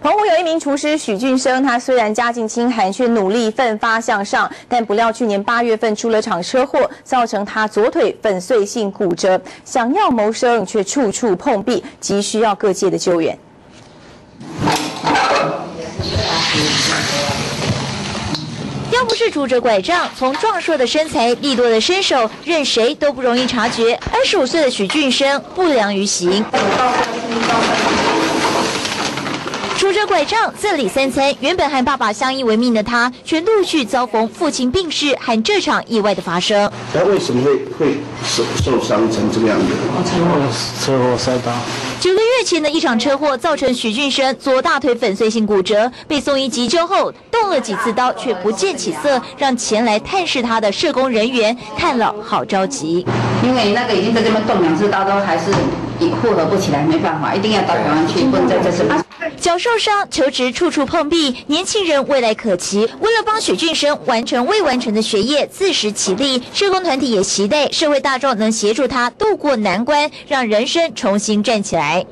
澎湖有一名厨师许俊生，他虽然家境清寒，却努力奋发向上。但不料去年八月份出了场车祸，造成他左腿粉碎性骨折，想要谋生却处处碰壁，急需要各界的救援。不是拄着拐杖，从壮硕的身材、利落的身手，任谁都不容易察觉。二十五岁的许俊生不良于行。拄着拐杖自理三餐，原本和爸爸相依为命的他，却陆续遭逢父亲病逝和这场意外的发生。他为什么会会受受伤成这个样子？车祸，车祸摔倒。九个月前的一场车祸，造成许俊生左大腿粉碎性骨折，被送医急救后，动了几次刀却不见起色，让前来探视他的社工人员看了好着急。因为那个已经在这边动两次刀，都还是复合不起来，没办法，一定要到台湾去，不能在这次。脚受伤，求职处处碰壁，年轻人未来可期。为了帮许俊生完成未完成的学业，自食其力，社工团体也期待社会大众能协助他渡过难关，让人生重新站起来。